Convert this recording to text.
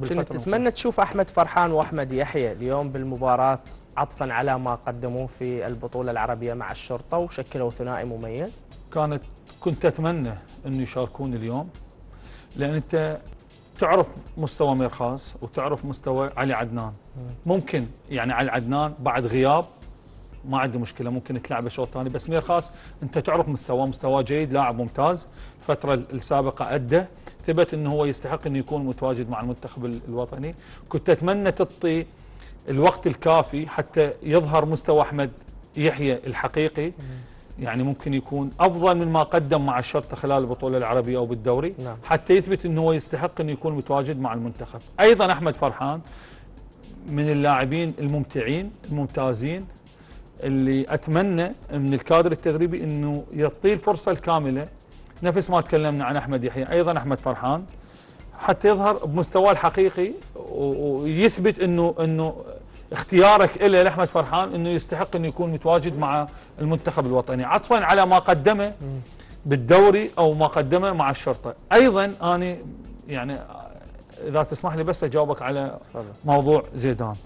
كنت تتمنى تشوف أحمد فرحان وأحمد يحيى اليوم بالمباراة عطفا على ما قدموه في البطولة العربية مع الشرطة وشكلوا ثنائي مميز. كانت كنت أتمنى انه يشاركون اليوم لأن أنت تعرف مستوى ميرخاص وتعرف مستوى علي عدنان. ممكن يعني علي عدنان بعد غياب ما عنده مشكلة ممكن تلعبه شوط ثاني بس ميرخاص أنت تعرف مستواه مستواه جيد لاعب ممتاز. الفترة السابقة أدى ثبت إنه هو يستحق إنه يكون متواجد مع المنتخب ال- الوطني. كنت أتمنى تعطي الوقت الكافي حتى يظهر مستوى أحمد يحيى الحقيقي. يعني ممكن يكون أفضل من ما قدم مع الشرطة خلال البطولة العربية أو بالدوري. نعم. حتى يثبت إنه هو يستحق إنه يكون متواجد مع المنتخب. أيضا أحمد فرحان من اللاعبين الممتعين الممتازين اللي أتمنى من الكادر التدريبي إنه يعطيه الفرصه الكاملة نفس ما تكلمنا عن أحمد يحيى أيضا أحمد فرحان. حتى يظهر بمستواه الحقيقي ويثبت انه إنه اختيارك له لأحمد فرحان إنه يستحق إنه يكون متواجد مع المنتخب الوطني. عطفا على ما قدمه بالدوري أو ما قدمه مع الشرطة. أيضا أنا يعني إذا تسمح لي بس أجاوبك على. موضوع زيدان.